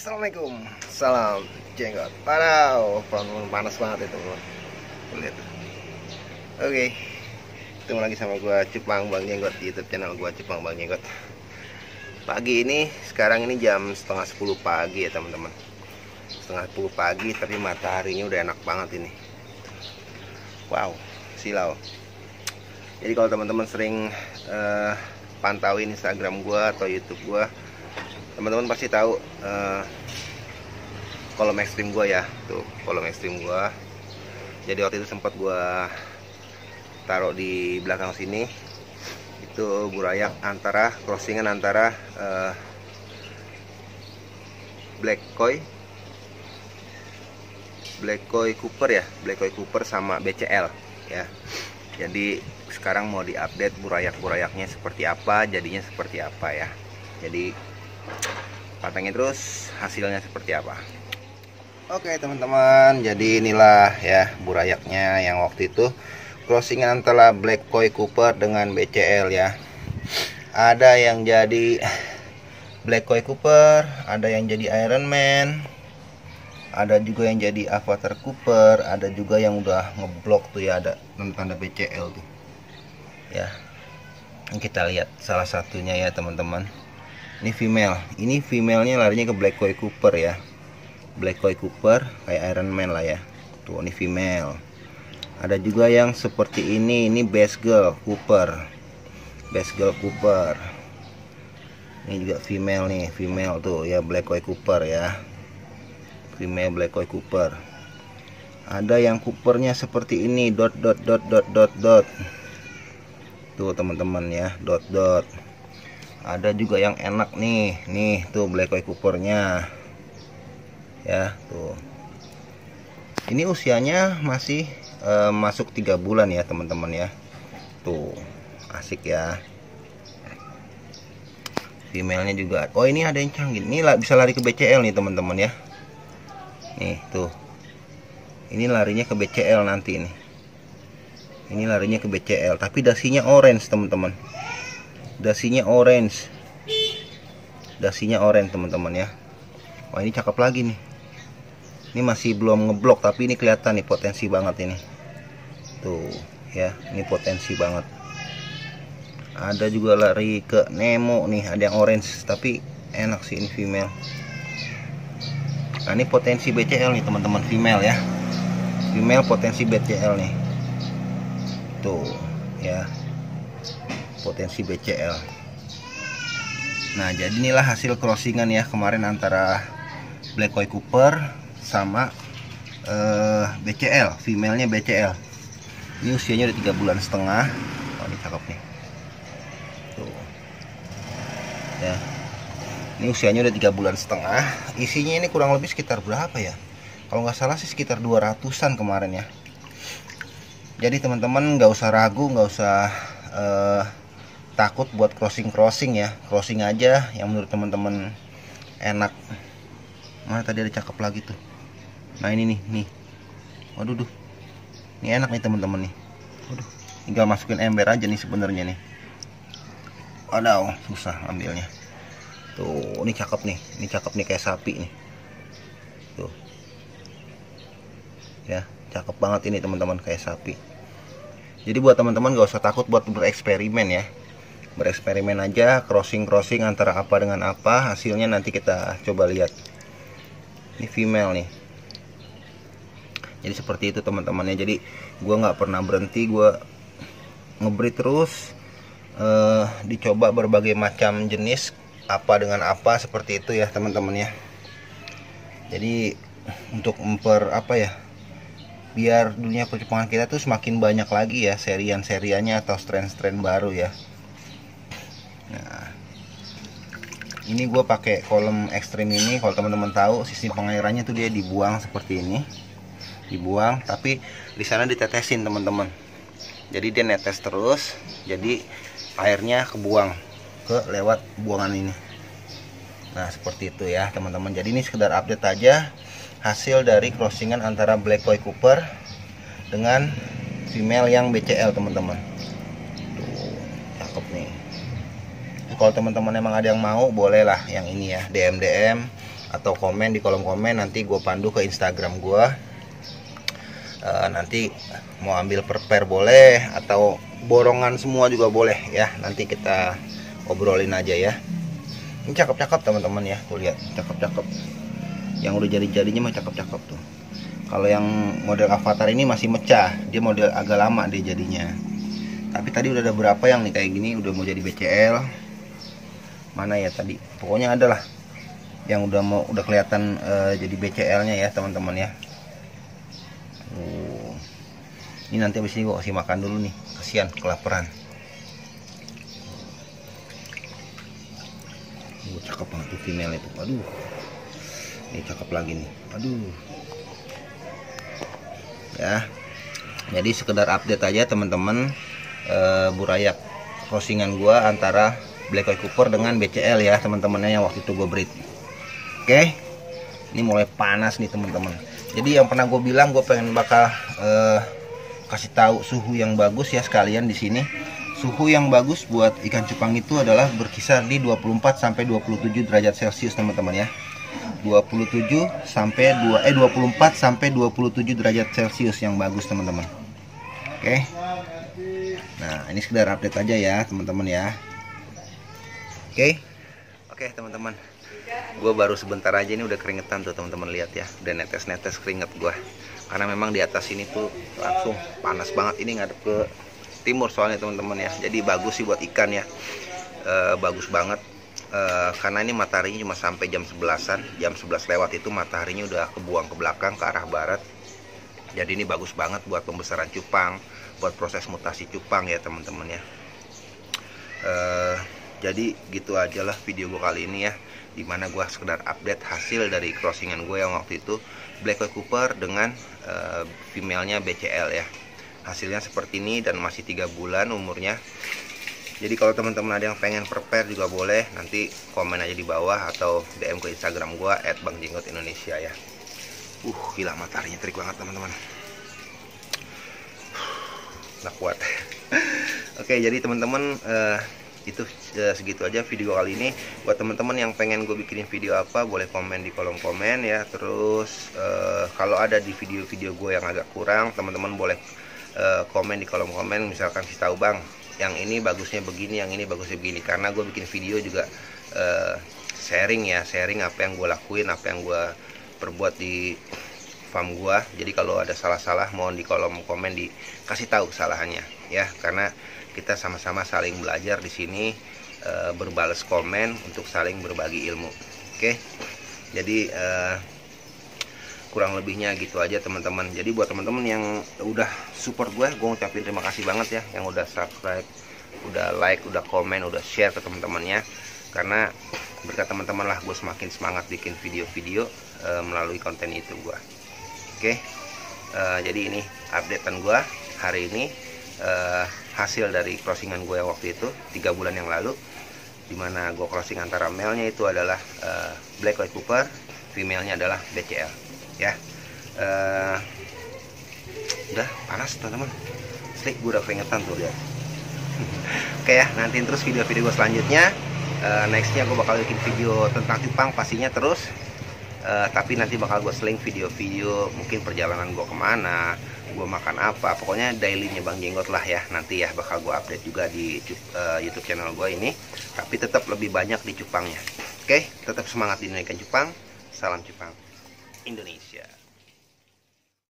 Assalamualaikum. Salam jenggot. Padau Panas banget itu Lihat Oke. Ketemu lagi sama gua Cupang Bang Jenggot di youtube channel gua Cupang Bang Jenggot. Pagi ini Sekarang ini jam setengah 10 pagi ya teman-teman. Setengah 10 pagi Tapi mataharinya udah enak banget ini. Wow Silau. Jadi kalau teman-teman sering uh, Pantauin Instagram gua atau youtube gua teman-teman pasti tahu uh, kolom ekstrim gua ya. Tuh kolom ekstrim gua. Jadi waktu itu sempat gua taruh di belakang sini. Itu burayak antara crossingan antara uh, black koi black koi cooper ya. Black koi cooper sama bcl ya. Jadi sekarang mau diupdate burayak-burayaknya seperti apa jadinya seperti apa ya. Jadi pantengin terus hasilnya seperti apa. Oke teman-teman. Jadi inilah ya burayaknya yang waktu itu crossing antara Black Koi Cooper dengan BCL ya. Ada yang jadi Black Koi Cooper ada yang jadi Iron Man ada juga yang jadi Avatar Cooper ada juga yang udah ngeblok tuh ya ada tanda BCL tuh. Ya kita lihat salah satunya ya teman-teman ini female. Ini femalenya larinya ke black koi cooper ya. Black koi cooper kayak iron man lah ya. Tuh ini female. Ada juga yang seperti ini. Ini best girl cooper. Best girl cooper. Ini juga female nih. Female tuh ya black koi cooper ya. Female black koi cooper. Ada yang coopernya seperti ini. Dot dot dot dot dot dot. Tuh teman-teman ya. Dot dot ada juga yang enak nih. Nih tuh black eye coopernya ya tuh. Ini usianya masih uh, masuk tiga bulan ya teman-teman ya. Tuh asik ya. Femalenya juga. Oh ini ada yang canggih. Ini bisa lari ke BCL nih teman-teman ya. Nih tuh. Ini larinya ke BCL nanti nih. Ini larinya ke BCL tapi dasinya orange teman-teman dasinya orange. Dasinya orange teman-teman ya. Wah ini cakep lagi nih. Ini masih belum ngeblok tapi ini kelihatan nih potensi banget ini. Tuh ya ini potensi banget. Ada juga lari ke Nemo nih ada yang orange tapi enak sih ini female. Nah ini potensi BCL nih teman-teman female ya. Female potensi BCL nih. Tuh ya potensi BCL nah jadi inilah hasil crossingan ya kemarin antara Black Koi Cooper sama uh, eh, BCL femalenya BCL ini usianya udah tiga bulan setengah. Oh ini cakep nih. Tuh. Ya. Ini usianya udah tiga bulan setengah. Isinya ini kurang lebih sekitar berapa ya? Kalau nggak salah sih sekitar 200an kemarin ya. Jadi teman-teman nggak usah ragu nggak usah uh, takut buat crossing crossing ya. Crossing aja yang menurut teman-teman enak. Mana tadi ada cakep lagi tuh. Nah ini nih nih. Waduh duh. Ini enak nih teman-teman nih. Waduh. Tinggal masukin ember aja nih sebenarnya nih. Waduh susah ambilnya. Tuh ini cakep nih. Ini cakep nih kayak sapi nih. Tuh. Ya cakep banget ini teman-teman kayak sapi. Jadi buat teman-teman gak usah takut buat bereksperimen ya bereksperimen aja crossing-crossing antara apa dengan apa hasilnya nanti kita coba lihat. Ini female nih. Jadi seperti itu teman-temannya. Jadi gue nggak pernah berhenti gue ngebreed terus uh, dicoba berbagai macam jenis apa dengan apa seperti itu ya teman-teman ya jadi untuk memper apa ya biar dunia percupangan kita tuh semakin banyak lagi ya serian-seriannya atau strain-strain baru ya Nah, ini gue pakai kolom ekstrim ini. Kalau teman-teman tahu, sistem pengairannya tuh dia dibuang seperti ini, dibuang. Tapi di sana ditetesin teman-teman. Jadi dia netes terus. Jadi airnya kebuang ke lewat buangan ini. Nah seperti itu ya teman-teman. Jadi ini sekedar update aja hasil dari crossingan antara Black Koi Cooper dengan female yang BCL teman-teman. Tuh cakep nih kalau teman-teman emang ada yang mau bolehlah yang ini ya DM DM atau komen di kolom komen. Nanti gue pandu ke Instagram gue uh, nanti mau ambil perper boleh atau borongan semua juga boleh ya. Nanti kita obrolin aja ya. Ini cakep-cakep teman-teman ya. Tuh lihat cakep-cakep. Yang udah jadi-jadinya mah cakep-cakep tuh. Kalau yang model avatar ini masih mecah. Dia model agak lama dia jadinya. Tapi tadi udah ada berapa yang nih kayak gini? Udah mau jadi BCL mana ya tadi. Pokoknya ada lah yang udah mau udah kelihatan uh, jadi BCL nya ya teman-teman ya. Uh, ini nanti abis ini gua kasih makan dulu nih. Kasihan kelaparan. Uh, cakep banget tuh female itu. Aduh. Ini cakep lagi nih. Aduh. Ya. Jadi sekedar update aja teman-teman. Uh, burayak crossingan gua antara Black White Cooper dengan BCL ya teman-temannya yang waktu itu gue breed. Oke? Ini mulai panas nih teman-teman. Jadi yang pernah gue bilang gue pengen bakal uh, kasih tahu suhu yang bagus ya sekalian di sini. Suhu yang bagus buat ikan cupang itu adalah berkisar di 24 sampai 27 derajat celcius teman-teman ya. 27 sampai 2 eh 24 sampai 27 derajat celcius yang bagus teman-teman. Oke? Nah ini sekedar update aja ya teman-teman ya oke? Oke teman-teman. Gue baru sebentar aja ini udah keringetan tuh teman-teman lihat ya. Udah netes-netes keringet gue karena memang di atas ini tuh langsung panas banget. Ini ngadep ke timur soalnya teman-teman ya. Jadi bagus sih buat ikan ya. E, bagus banget. E, karena ini mataharinya cuma sampai jam 11an jam 11 lewat itu mataharinya udah kebuang ke belakang ke arah barat. Jadi ini bagus banget buat pembesaran cupang buat proses mutasi cupang ya teman-teman ya. E, jadi gitu aja lah video gue kali ini ya di mana gue sekedar update hasil dari crossingan gue yang waktu itu Black White Cooper dengan uh, female-nya BCL ya. Hasilnya seperti ini dan masih tiga bulan umurnya. Jadi kalau teman-teman ada yang pengen prepare juga boleh nanti komen aja di bawah atau DM ke Instagram gue @bangjenggot_indonesia ya. Uh gila mataharinya terik banget teman-teman. Nggak kuat. Oke jadi teman-teman uh, itu uh, segitu aja video kali ini. Buat teman-teman yang pengen gue bikinin video apa boleh komen di kolom komen ya. Terus uh, kalau ada di video-video gue yang agak kurang teman-teman boleh uh, komen di kolom komen. Misalkan sih tahu bang yang ini bagusnya begini yang ini bagusnya begini. Karena gue bikin video juga uh, sharing ya sharing apa yang gue lakuin apa yang gue perbuat di farm gue jadi kalau ada salah-salah mohon di kolom komen dikasih tahu kesalahannya ya. Karena kita sama-sama saling belajar di sini e, berbalas komen untuk saling berbagi ilmu. Oke? Jadi e, kurang lebihnya gitu aja teman-teman. Jadi buat teman-teman yang udah support gue gue ngucapin terima kasih banget ya yang udah subscribe udah like udah komen udah share ke teman-temannya. Karena berkat teman-teman lah gue semakin semangat bikin video-video e, melalui konten itu gue oke? E, jadi ini updatean gue hari ini. Uh, hasil dari crossingan gue waktu itu tiga bulan yang lalu di mana gue crossing antara male-nya itu adalah uh, Black White Cooper female-nya adalah BCL ya. Uh, udah panas teman-teman. Slik gue udah keringetan tuh lihat oke ya nanti terus video-video gue selanjutnya. Uh, nextnya gue bakal bikin video tentang cupang pastinya terus uh, tapi nanti bakal gue seling video-video mungkin perjalanan gue ke mana gue makan apa. Pokoknya dailynya bang jenggot lah ya nanti ya bakal gue update juga di uh, YouTube channel gue ini. Tapi tetap lebih banyak di cupangnya. Oke tetap semangat di cupang. Salam cupang. Indonesia